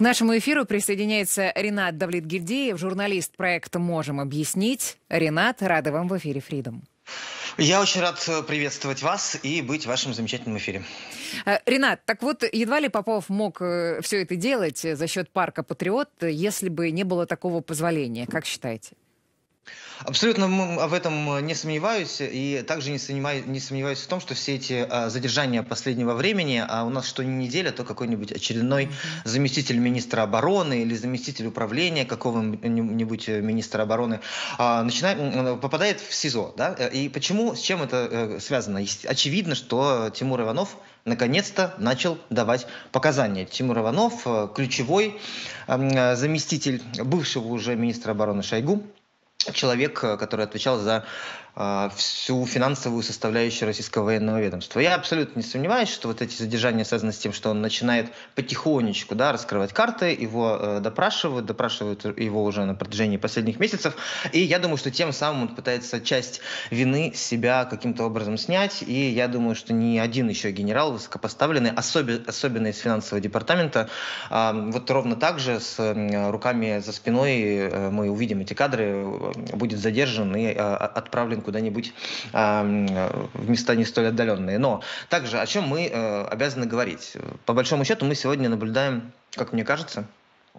К нашему эфиру присоединяется Ренат Давлетгильдеев, журналист проекта «Можем объяснить». Ренат, рада вам в эфире «Фридом». Я очень рад приветствовать вас и быть в вашем замечательном эфире. Э, Ренат, так вот, едва ли Попов мог э, все это делать за счет парка «Патриот», если бы не было такого позволения. Как считаете? Абсолютно в этом не сомневаюсь. И также не сомневаюсь, не сомневаюсь в том, что все эти а, задержания последнего времени, а у нас что не неделя, то какой-нибудь очередной заместитель министра обороны или заместитель управления какого-нибудь министра обороны а, начинает, попадает в СИЗО. Да? И почему, с чем это э, связано? Очевидно, что Тимур Иванов наконец-то начал давать показания. Тимур Иванов, э, ключевой заместитель бывшего уже министра обороны Шойгу, человек, э, который отвечал за всю финансовую составляющую российского военного ведомства. Я абсолютно не сомневаюсь, что вот эти задержания связаны с тем, что он начинает потихонечку да, раскрывать карты, его э, допрашивают, допрашивают его уже на протяжении последних месяцев, и я думаю, что тем самым он пытается часть вины себя каким-то образом снять, и я думаю, что ни один еще генерал высокопоставленный, особенно, особенно из финансового департамента, э, вот ровно так же с э, руками за спиной э, мы увидим эти кадры, э, будет задержан и э, отправлен уедем куда-нибудь в места не столь отдаленные. Но также о чем мы э, обязаны говорить? По большому счету мы сегодня наблюдаем, как мне кажется,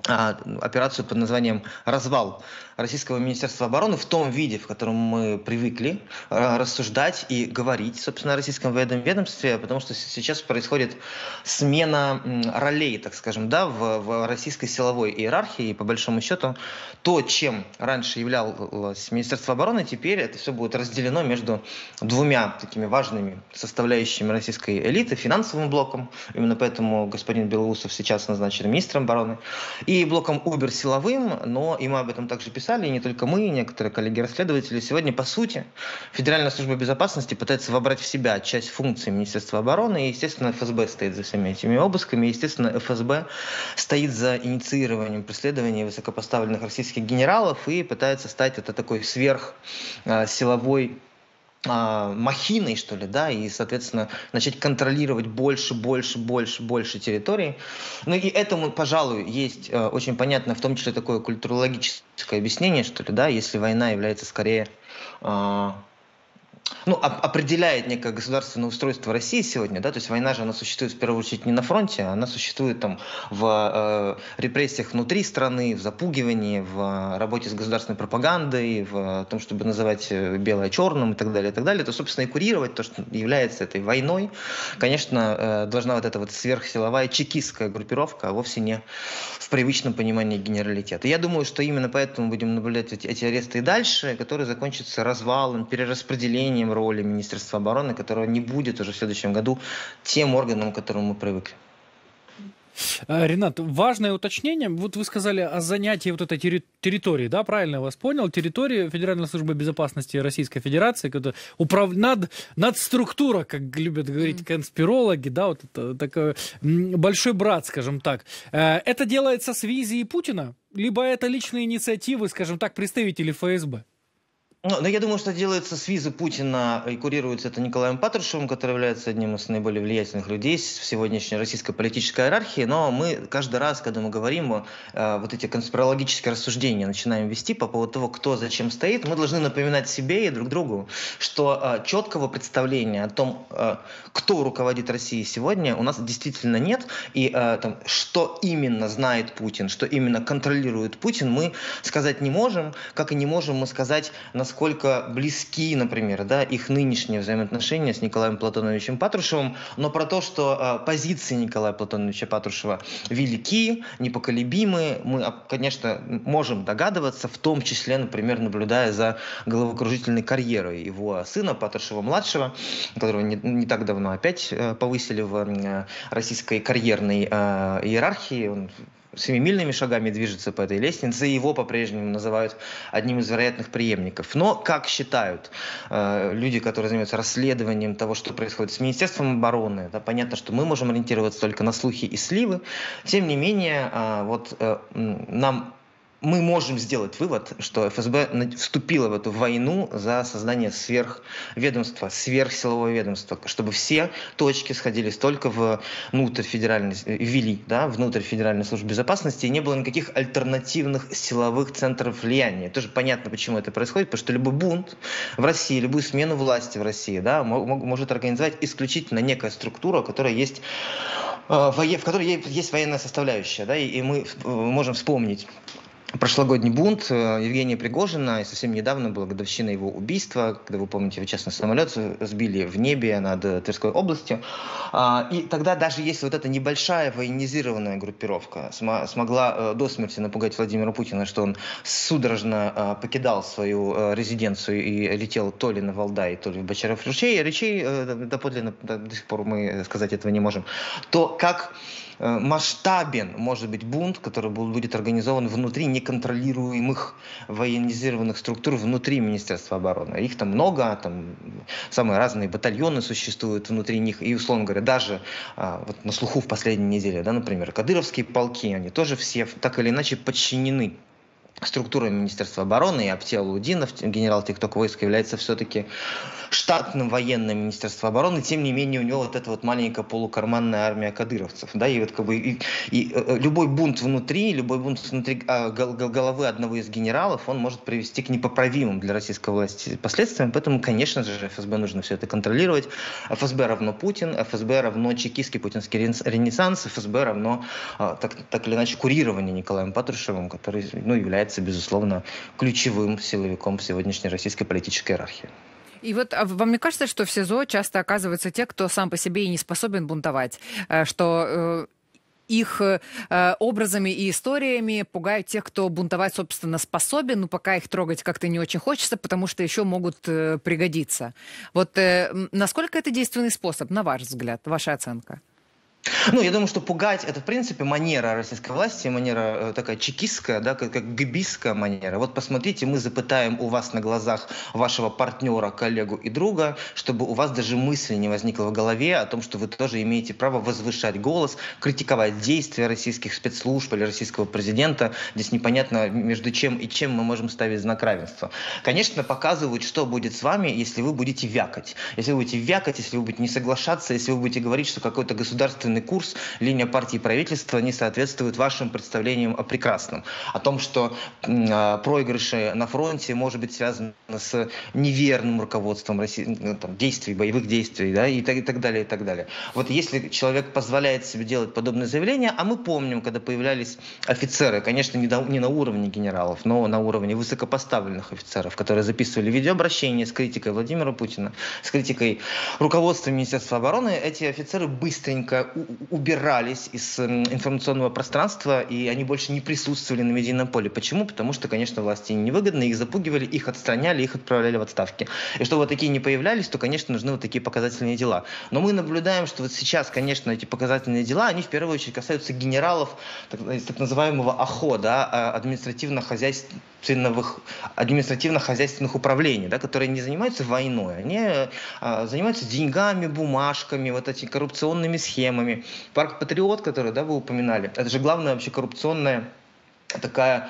операцию под названием «Развал» Российского Министерства обороны в том виде, в котором мы привыкли а, рассуждать и говорить, собственно, о российском ведомстве, потому что сейчас происходит смена ролей, так скажем, да, в, в российской силовой иерархии, и по большому счету то, чем раньше являлось Министерство обороны, теперь это все будет разделено между двумя такими важными составляющими российской элиты, финансовым блоком, именно поэтому господин Белоусов сейчас назначен министром обороны, и блоком Uber силовым, но и мы об этом также писали, и не только мы, и некоторые коллеги-расследователи. Сегодня, по сути, Федеральная служба безопасности пытается вобрать в себя часть функций Министерства обороны, и, естественно, ФСБ стоит за всеми этими обысками, и, естественно, ФСБ стоит за инициированием преследования высокопоставленных российских генералов и пытается стать это такой сверхсиловой а, махиной, что ли, да, и, соответственно, начать контролировать больше, больше, больше, больше территорий. Ну и этому, пожалуй, есть э, очень понятно, в том числе такое культурологическое объяснение, что ли, да, если война является скорее э, ну, определяет некое государственное устройство России сегодня, да, то есть война же, она существует в первую очередь не на фронте, она существует там в э, репрессиях внутри страны, в запугивании, в работе с государственной пропагандой, в том, чтобы называть э, белое черным и так далее, и так далее, то, собственно, и курировать то, что является этой войной, конечно, э, должна вот эта вот сверхсиловая чекистская группировка, а вовсе не в привычном понимании генералитета. Я думаю, что именно поэтому будем наблюдать эти аресты и дальше, которые закончатся развалом, перераспределением усилением роли Министерства обороны, которого не будет уже в следующем году тем органом, к которому мы привыкли. А, Ренат, важное уточнение. Вот вы сказали о занятии вот этой терри- территории, да, правильно я вас понял? Территории Федеральной службы безопасности Российской Федерации, когда управ... над, над структура, как любят говорить конспирологи, да, вот это такой большой брат, скажем так. Э, это делается с визией Путина? Либо это личные инициативы, скажем так, представителей ФСБ? Ну, я думаю, что делается с визы Путина и курируется это Николаем Патрушевым, который является одним из наиболее влиятельных людей в сегодняшней российской политической иерархии. Но мы каждый раз, когда мы говорим, э, вот эти конспирологические рассуждения начинаем вести по поводу того, кто зачем стоит, мы должны напоминать себе и друг другу, что э, четкого представления о том, э, кто руководит Россией сегодня, у нас действительно нет. И э, там, что именно знает Путин, что именно контролирует Путин, мы сказать не можем, как и не можем мы сказать, на насколько близки, например, да, их нынешние взаимоотношения с Николаем Платоновичем Патрушевым, но про то, что э, позиции Николая Платоновича Патрушева велики, непоколебимы, мы, конечно, можем догадываться, в том числе, например, наблюдая за головокружительной карьерой его сына Патрушева-младшего, которого не, не так давно опять э, повысили в э, российской карьерной э, иерархии. Он семимильными шагами движется по этой лестнице, и его по-прежнему называют одним из вероятных преемников. Но, как считают э, люди, которые занимаются расследованием того, что происходит с Министерством обороны, да, понятно, что мы можем ориентироваться только на слухи и сливы, тем не менее, э, вот э, нам мы можем сделать вывод, что ФСБ вступила в эту войну за создание сверхведомства, сверхсилового ведомства, чтобы все точки сходились только внутрь федеральной, ввели, да, внутрь Федеральной службы безопасности, и не было никаких альтернативных силовых центров влияния. Тоже понятно, почему это происходит, потому что любой бунт в России, любую смену власти в России, да, может организовать исключительно некая структура, которая есть э, в которой есть военная составляющая, да, и мы э, можем вспомнить прошлогодний бунт э, Евгения Пригожина, и совсем недавно была годовщина его убийства, когда, вы помните, его частный самолет сбили в небе над Тверской областью. А, и тогда даже если вот эта небольшая военизированная группировка смогла э, до смерти напугать Владимира Путина, что он судорожно э, покидал свою резиденцию и летел то ли на Валдай, то ли в Бочаров ручей, речей доподлинно до сих пор мы сказать этого не можем, то как Э, масштабен может быть бунт, который будет организован внутри неконтролируемых военизированных структур внутри Министерства обороны. Их там много, там самые разные батальоны существуют внутри них, и, условно говоря, даже а, вот на слуху в последние недели, да, например, кадыровские полки, они тоже все так или иначе подчинены структурами Министерства обороны, и Аптел Лудинов, генерал Тикток войск, является все-таки штатным военным Министерства обороны, тем не менее у него вот эта вот маленькая полукарманная армия кадыровцев, да, и вот как бы и, и э, любой бунт внутри, любой бунт внутри а, головы одного из генералов, он может привести к непоправимым для российской власти последствиям, поэтому, конечно же, ФСБ нужно все это контролировать. ФСБ равно Путин, ФСБ равно чекистский путинский ренессанс, ФСБ равно а, так, так или иначе курирование Николаем Патрушевым, который ну, является, безусловно, ключевым силовиком сегодняшней российской политической иерархии. И вот а вам не кажется, что в СИЗО часто оказываются те, кто сам по себе и не способен бунтовать, э, что э, их э, образами и историями пугают тех, кто бунтовать, собственно, способен, но пока их трогать как-то не очень хочется, потому что еще могут пригодиться. Вот насколько это действенный способ, на ваш взгляд, ваша оценка? Ну, я думаю, что пугать это, в принципе, манера российской власти, манера э, такая чекистская, да, как, как гбистская манера. Вот посмотрите, мы запытаем у вас на глазах вашего партнера, коллегу и друга, чтобы у вас даже мысли не возникло в голове о том, что вы тоже имеете право возвышать голос, критиковать действия российских спецслужб или российского президента. Здесь непонятно между чем и чем мы можем ставить знак равенства. Конечно, показывают, что будет с вами, если вы будете вякать. Если вы будете вякать, если вы будете не соглашаться, если вы будете говорить, что какой-то государственный курс, линия партии и правительства не соответствует вашим представлениям о прекрасном. О том, что э, проигрыши на фронте может быть связаны с неверным руководством России, ну, там, действий, боевых действий, да, и так, и так далее, и так далее. Вот если человек позволяет себе делать подобные заявления, а мы помним, когда появлялись офицеры, конечно, не, до, не на уровне генералов, но на уровне высокопоставленных офицеров, которые записывали видеообращения с критикой Владимира Путина, с критикой руководства Министерства обороны, эти офицеры быстренько убирались из информационного пространства, и они больше не присутствовали на медийном поле. Почему? Потому что, конечно, власти невыгодны, их запугивали, их отстраняли, их отправляли в отставки. И чтобы вот такие не появлялись, то, конечно, нужны вот такие показательные дела. Но мы наблюдаем, что вот сейчас, конечно, эти показательные дела, они в первую очередь касаются генералов так, так называемого АХО, да, а, административно-хозяйственных административно-хозяйственных управлений, да, которые не занимаются войной, они а, занимаются деньгами, бумажками, вот этими коррупционными схемами. Парк Патриот, который да, вы упоминали, это же главная вообще коррупционная такая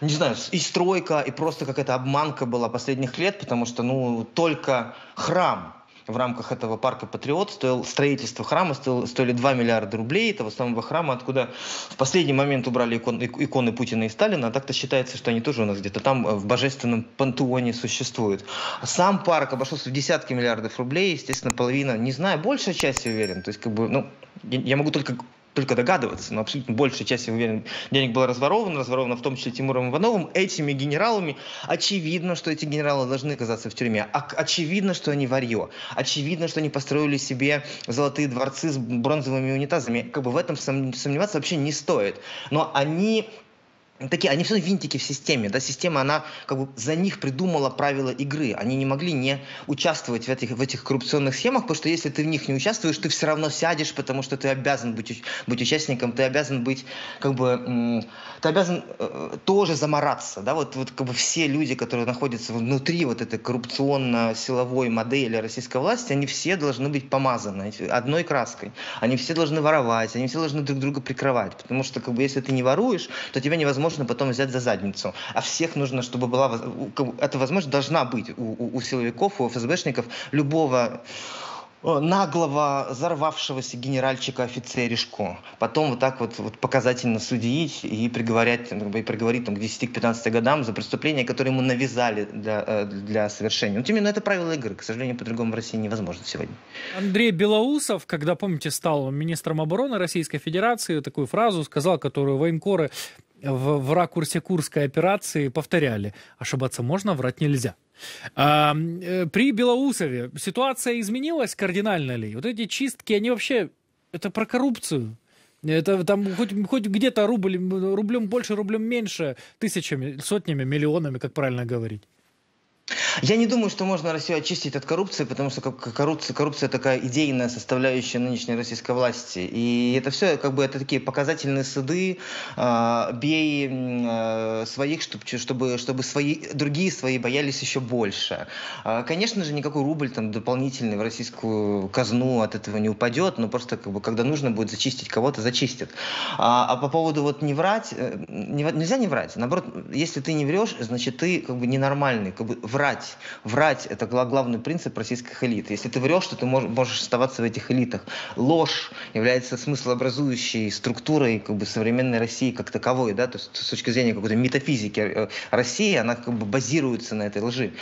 не знаю, и стройка, и просто какая-то обманка была последних лет, потому что, ну, только храм в рамках этого парка Патриот стоил, строительство храма стоило, стоили 2 миллиарда рублей, этого самого храма, откуда в последний момент убрали икон, иконы Путина и Сталина, а так-то считается, что они тоже у нас где-то там э, в божественном пантеоне существуют. Сам парк обошелся в десятки миллиардов рублей, естественно, половина, не знаю, большая часть, я уверен, то есть как бы, ну, я могу только только догадываться, но абсолютно большая часть, я уверен, денег была разворована, разворована в том числе Тимуром Ивановым, этими генералами. Очевидно, что эти генералы должны оказаться в тюрьме. Очевидно, что они варье. Очевидно, что они построили себе золотые дворцы с бронзовыми унитазами. Как бы в этом сомневаться вообще не стоит. Но они такие, они все винтики в системе, да, система, она как бы за них придумала правила игры, они не могли не участвовать в этих, в этих коррупционных схемах, потому что если ты в них не участвуешь, ты все равно сядешь, потому что ты обязан быть, быть участником, ты обязан быть, как бы, ты обязан э, тоже замораться, да, вот, вот как бы все люди, которые находятся внутри вот этой коррупционно-силовой модели российской власти, они все должны быть помазаны одной краской, они все должны воровать, они все должны друг друга прикрывать, потому что, как бы, если ты не воруешь, то тебя невозможно можно потом взять за задницу. А всех нужно, чтобы была... Эта возможность должна быть у, у, у силовиков, у ФСБшников любого наглого, взорвавшегося генеральчика офицеришку. Потом вот так вот, вот показательно судить и приговорять, и приговорить там, к 10-15 годам за преступления, которые ему навязали для, э, для совершения. Но тем не менее, это правило игры. К сожалению, по-другому в России невозможно сегодня. Андрей Белоусов, когда, помните, стал министром обороны Российской Федерации, такую фразу сказал, которую военкоры в, в ракурсе Курской операции повторяли. Ошибаться можно, врать нельзя. А, э, при Белоусове ситуация изменилась кардинально ли? Вот эти чистки, они вообще, это про коррупцию. Это там хоть, хоть где-то рубль, рублем больше, рублем меньше, тысячами, сотнями, миллионами, как правильно говорить. Я не думаю, что можно Россию очистить от коррупции, потому что коррупция, коррупция такая идейная составляющая нынешней российской власти. И это все как бы это такие показательные суды, э, бей э, своих, чтобы, чтобы, чтобы свои, другие свои боялись еще больше. Э, конечно же, никакой рубль там дополнительный в российскую казну от этого не упадет, но просто как бы, когда нужно будет зачистить кого-то, зачистят. А, а по поводу вот не врать, э, не, нельзя не врать. Наоборот, если ты не врешь, значит ты как бы ненормальный. Как бы врать врать. Врать – это главный принцип российских элит. Если ты врешь, то ты можешь оставаться в этих элитах. Ложь является смыслообразующей структурой как бы, современной России как таковой. Да? То есть с точки зрения какой-то метафизики э, России, она как бы базируется на этой лжи.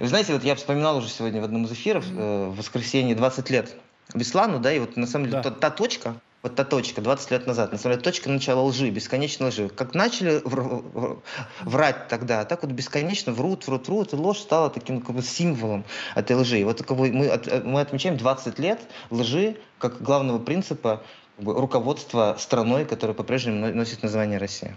Вы знаете, вот я вспоминал уже сегодня в одном из эфиров, э, в воскресенье 20 лет Беслану, да, и вот на самом деле да. та, та точка, вот та точка 20 лет назад, на самом деле точка начала лжи, бесконечной лжи. Как начали врать тогда, так вот бесконечно врут, врут, врут, и ложь стала таким как бы символом этой лжи. Вот как бы, мы, мы отмечаем 20 лет лжи как главного принципа как бы, руководства страной, которая по-прежнему носит название Россия.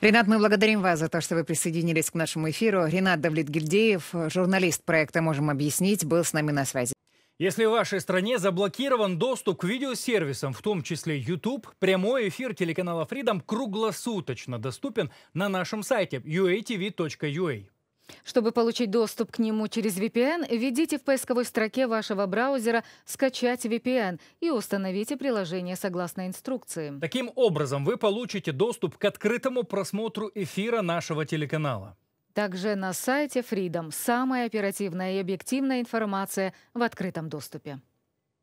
Ренат, мы благодарим вас за то, что вы присоединились к нашему эфиру. Ренат Давлет-Гильдеев, журналист проекта «Можем объяснить», был с нами на связи. Если в вашей стране заблокирован доступ к видеосервисам, в том числе YouTube, прямой эфир телеканала Freedom круглосуточно доступен на нашем сайте uatv.ua. Чтобы получить доступ к нему через VPN, введите в поисковой строке вашего браузера «Скачать VPN» и установите приложение согласно инструкции. Таким образом, вы получите доступ к открытому просмотру эфира нашего телеканала. Также на сайте Freedom самая оперативная и объективная информация в открытом доступе.